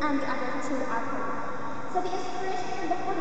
and the other two are. So the inspiration and the